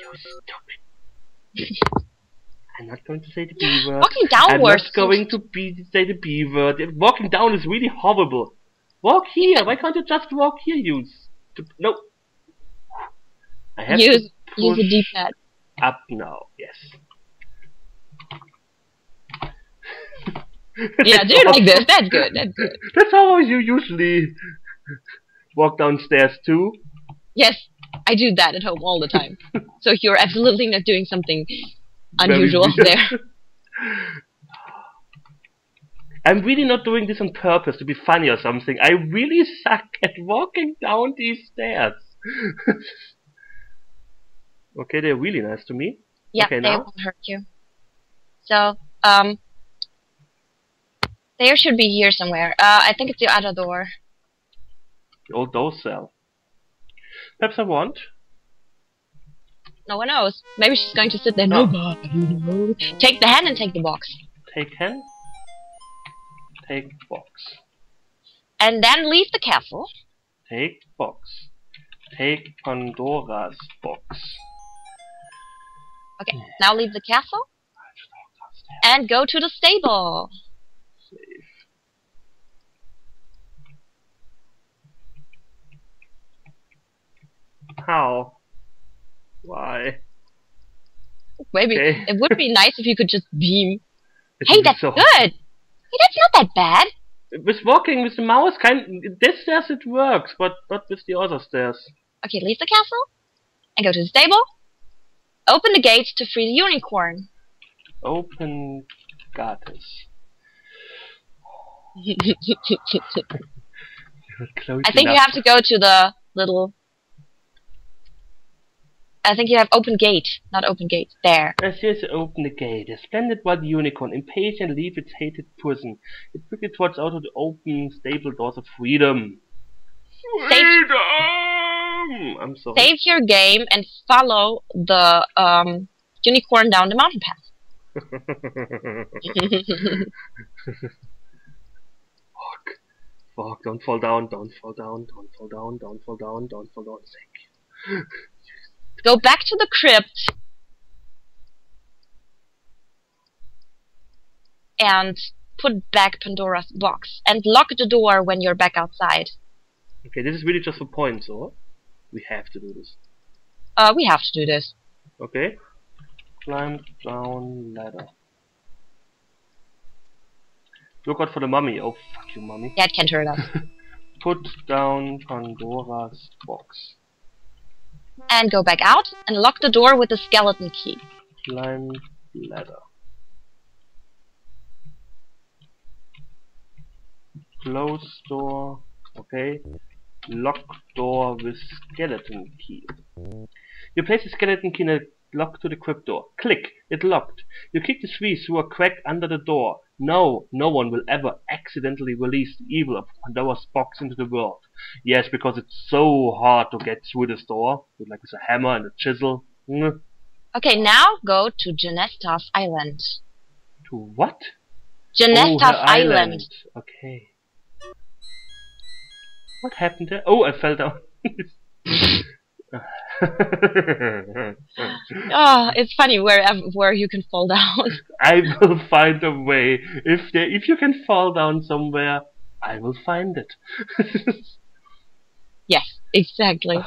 You stupid. I'm not going to say the B word. Walking downwards. I'm not going to be say the B word. Walking down is really horrible. Walk here. Why can't you just walk here, you? No. I have Use to use the D-pad. up now. Yes. Yeah, do it like this. That's good. That's good. That's how you usually walk downstairs too. Yes, I do that at home all the time. so you're absolutely not doing something unusual there. I'm really not doing this on purpose to be funny or something. I really suck at walking down these stairs. okay, they're really nice to me. Yeah, Okay, they now? won't hurt you. So, um, there should be here somewhere. Uh, I think it's the other door. The old door cell. Perhaps I want. No one knows. Maybe she's going to sit there. No. Nobody knows. Take the hand and take the box. Take hand. Take box. And then leave the castle. Take box. Take Pandora's box. Okay, now leave the castle. And go to the stable. Save. How? Why? Maybe Okay. it would be nice if you could just beam. It Hey, that's so- good. Hey, that's not that bad. With walking with the mouse, kind this stairs it works, but not with the other stairs. Okay, leave the castle and go to the stable. Open the gate to free the unicorn. Open goddess. I think you have to go to the little. I think you have open gate, not open gate. There. As yes, open the gate. A splendid white unicorn, impatient, leave its hated prison. It quickly trots out of the open stable doors of freedom. Save- Freedom! I'm sorry. Save your game and follow the um, unicorn down the mountain path. Fuck. Fuck, don't fall down, don't fall down, don't fall down, don't fall down, don't fall down. Thank you. Go back to the crypt and put back Pandora's box and lock the door when you're back outside. Okay, this is really just for points, or? We have to do this. Uh, we have to do this. Okay. Climb down ladder. Look out for the mummy. Oh, fuck you, mummy. Yeah, it can't hurt us. Put down Pandora's box. And go back out and lock the door with the skeleton key. Climb ladder. Close door. Okay. Lock door with skeleton key. You place the skeleton key in a lock to the crypt door. Click. It locked. You kick the key through a crack under the door. No, no one will ever accidentally release the evil of Pandora's box into the world. Yes, because it's so hard to get through this door, with like with a hammer and a chisel. Mm. Okay, now go to Genesta's Island. To what? Genesta's oh, her Island. Okay. What happened there? Oh, I fell down. Oh, it's funny wherever where you can fall down. I will find a way. If there, if you can fall down somewhere, I will find it. yes, exactly. Oh,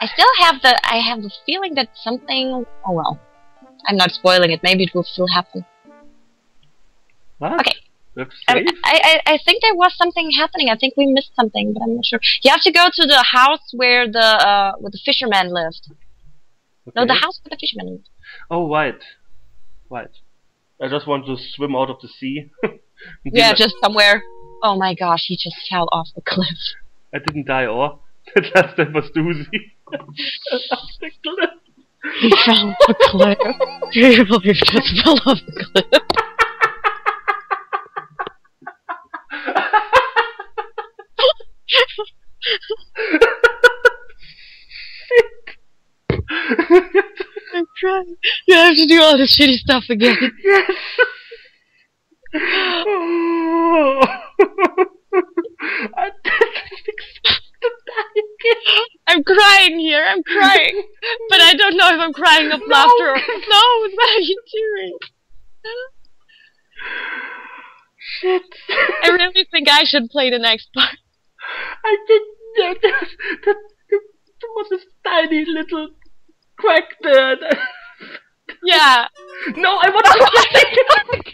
I still have the I have the feeling that something. Oh well, I'm not spoiling it. Maybe it will still happen. what? Okay. I, I I think there was something happening. I think we missed something, but I'm not sure. You have to go to the house where the uh where the fisherman lived. No, the house where the fisherman lived. Oh, right. Right. I just want to swim out of the sea. Yeah, Didn't- just somewhere. Oh my gosh, he just fell off the cliff. I didn't die, or? That was doozy. The cliff. He fell off the cliff. He just fell off the cliff. You have to do all this shitty stuff again. Yes. oh. I didn't expect to die again. I'm I'm crying here. I'm crying, but I don't know if I'm crying of No. laughter or no. What are you doing? Shit. I really think I should play the next part. I didn't know that, that, that was this tiny little crack there. Yeah. no, I want to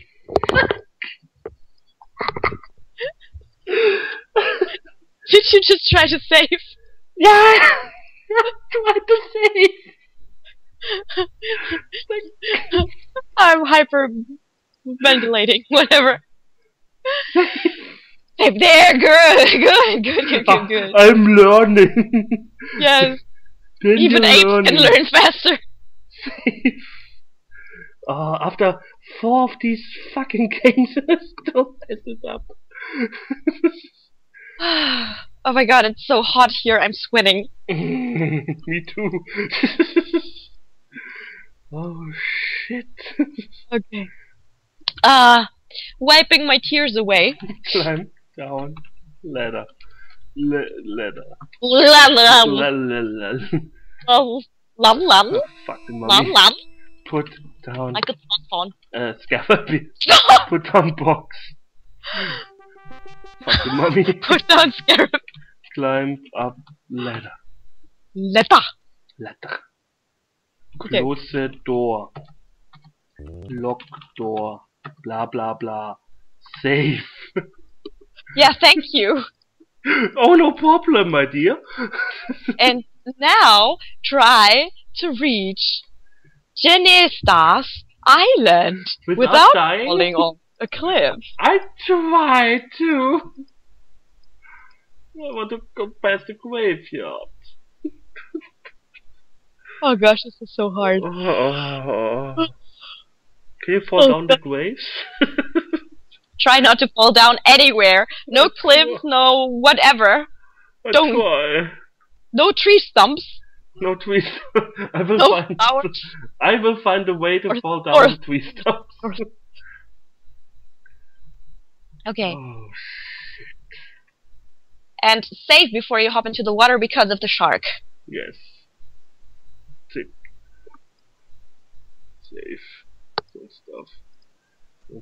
Did you just try to save? Yeah, I tried to say. I'm hyper ventilating. Whatever. Save there. Good. Good. Good. Good. Good. Good. I'm learning. Yes. Then Even apes learning. can learn faster. Uh, after four of these fucking games, I still mess it up. oh my god, it's so hot here. I'm sweating. Me too. oh shit. Okay. Uh, wiping my tears away. Climb down ladder. Le- ladder. Lum lum. Lum lum. Oh, fucking Lum lum. Put down Like a smartphone. uh, scaffold. Put down box. Fucking mommy. Put down scarab. Climb up ladder. Letter. Ladder. Okay. Close the door. Lock door. Blah blah blah. Safe. Yeah, thank you. oh no problem, my dear. And now try to reach Genesta's Island Without without dying? falling off a cliff. I try to. I want to go past the graveyard. Oh gosh, this is so hard. Oh. Can you fall Oh, down the graves? Try not to fall down anywhere. No cliffs, no whatever. I Don't. try. No tree stumps. No twist. I will No find. I will find a way to Or- fall down or- the twist Okay. Oh And save before you hop into the water because of the shark. yes. Tick. Save. Some stuff.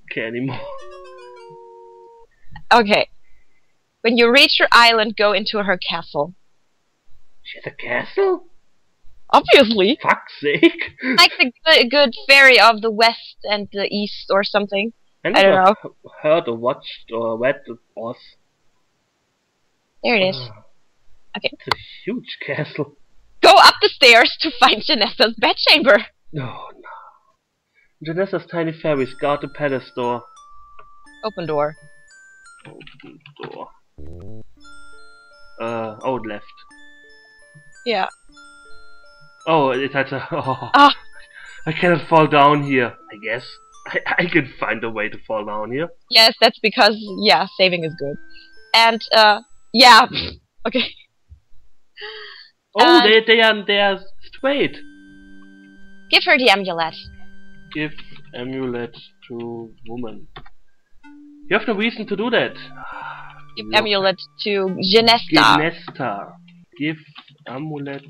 Okay anymore. Okay. When you reach her island, go into her castle. She has a castle? Obviously. Fuck's sake. Like the good, good fairy of the west and the east or something. I I don't know. heard or watched or read Oz. There it is. Okay. It's a huge castle. Go up the stairs to find Genesta's bedchamber. No, no. Genesta's tiny fairies guard the palace door. Open door. Open door. Uh, oh, left. Yeah. Oh, it has a. Oh, Ah. I cannot fall down here. I guess I, I can find a way to fall down here. Yes, that's because yeah, saving is good. And uh yeah. okay. Oh, they they are they are straight. Give her the amulet. Give amulet to woman. You have no reason to do that. Give amulet to Genesta. Ginesta. Give amulet.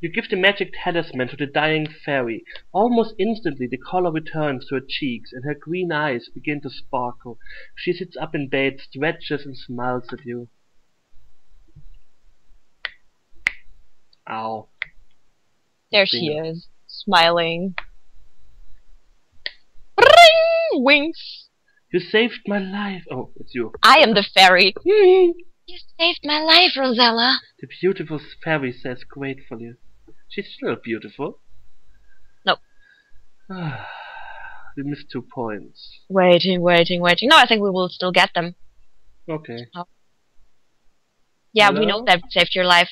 You give the magic talisman to the dying fairy. Almost instantly the color returns to her cheeks and her green eyes begin to sparkle. She sits up in bed, stretches and smiles at you. Ow. There she is, smiling. Ring! Winks. You saved my life. Oh, it's you. I am the fairy. You saved my life, Rosella. The beautiful fairy says gratefully. She's still beautiful. No. we missed two points. Waiting, waiting, waiting. No, I think we will still get them. Okay. Yeah, we know that saved your life.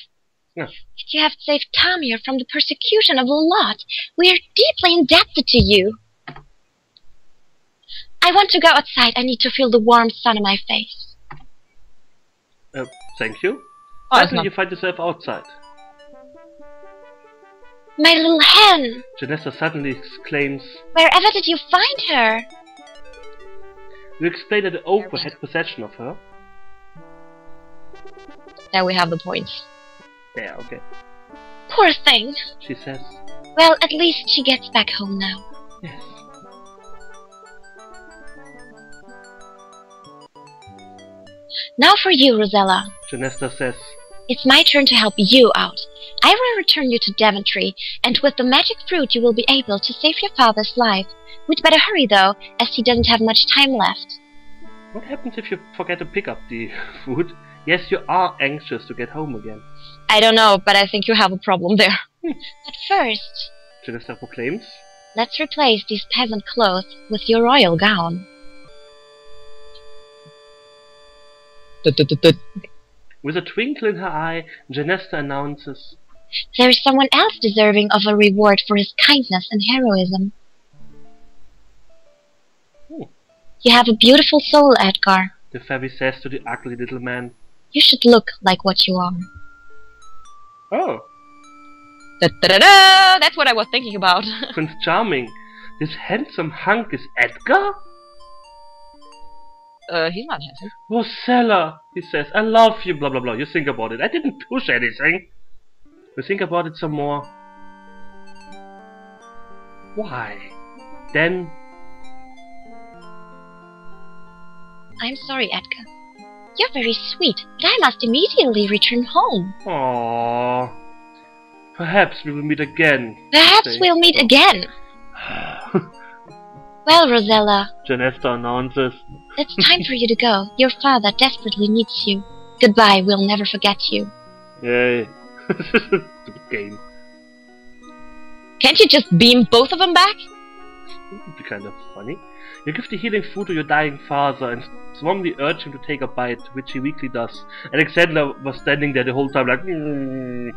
Yeah. You have saved Tamir from the persecution of the lot. We are deeply indebted to you. I want to go outside. I need to feel the warm sun on my face. Uh, thank you. Oh, Suddenly not- you find yourself outside. My little hen. Genesta suddenly exclaims, Wherever did you find her? You explain that the ogre had possession of her. There we have the points. There, okay. Poor thing. She says, Well, at least she gets back home now. yes. Now for you, Rosella. Genesta says, It's my turn to help you out. I will return you to Daventry, and with the magic fruit you will be able to save your father's life. We'd better hurry though, as he doesn't have much time left. what happens if you forget to pick up the food? Yes, you are anxious to get home again. I don't know, but I think you have a problem there. Hmm. but first, Genesta proclaims, let's replace these peasant clothes with your royal gown. With a twinkle in her eye, Genesta announces, There is someone else deserving of a reward for his kindness and heroism. Hmm. You have a beautiful soul, Edgar. the fairy says to the ugly little man. You should look like what you are. Oh, Da-da-da-da! That's what I was thinking about. Prince Charming, this handsome hunk is Edgar? Uh, he's not handsome. Rosella, he says, I love you, blah blah blah. You think about it. I didn't push anything. You think about it some more. Why? Then, I'm sorry, Edgar. You're very sweet, but I must immediately return home. aww. Perhaps we will meet again. Perhaps we'll meet again. Well, Rosella, Genesta announces. it's time for you to go. Your father desperately needs you. Goodbye, we'll never forget you. Yay. Stupid game. Can't you just beam both of them back? It would be kind of funny. You give the healing food to your dying father and strongly urge him to take a bite, which he weakly does. Alexander was standing there the whole time like "Mm,"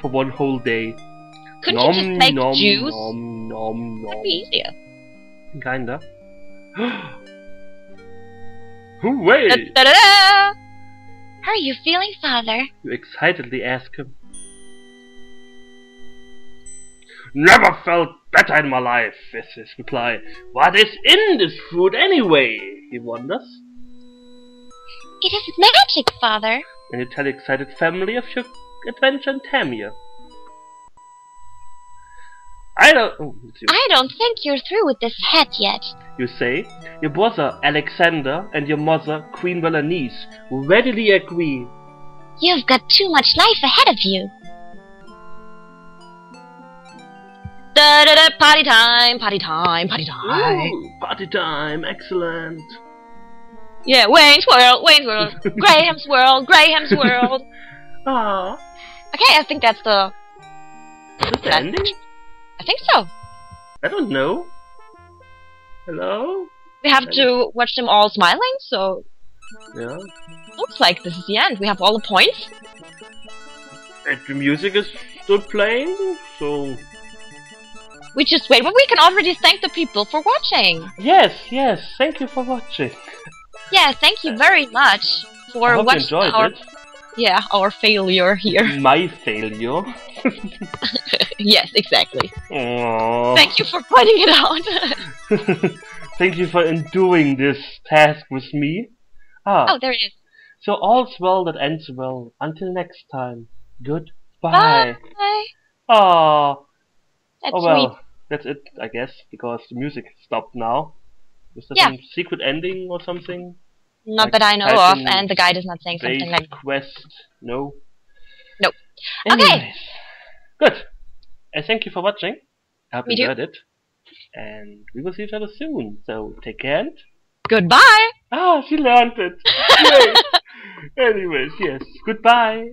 for one whole day. Couldn't nom, you just make nom, juice? Nom, nom, That'd be easier. Kinda. Wait! Da-da-da! How are you feeling, father? You excitedly ask him. Never felt better in my life, is his reply. What is in this food anyway? He wonders. It is magic, father. And you tell the excited family of your adventure in Tamir. I don't. Oh. I don't think you're through with this hat yet. You say, your brother Alexander and your mother Queen Berenice readily agree. You've got too much life ahead of you. Da da da! Party time! Party time! Party time! Ooh, party time, excellent. Yeah, Wayne's World, Wayne's World, Graham's World, Graham's World. Ah, Okay, I think that's the. is this the ending? I think so. I don't know. Hello? We have to watch them all smiling, so Yeah. looks like this is the end. We have all the points. And the music is still playing, so. We just wait, but we can already thank the people for watching. Yes, yes, thank you for watching. Yeah, thank you very much for I hope you watching our it. Yeah our failure here. My failure. yes, exactly. Aww. Thank you for pointing it out. Thank you for enduring this task with me. Ah, oh, there it is. so all's well that ends well. Until next time. Goodbye. Bye. Ah, That's oh sweet. well, that's it, I guess, because the music stopped now. Is there Yeah. some secret ending or something? Not like that I know of, and the guide is not saying something like. quest? No. Nope. Okay. Good. And thank you for watching. I hope Me you enjoyed it. And we will see each other soon. So take care and Goodbye. Ah, she learned it. Anyways, yes. Goodbye.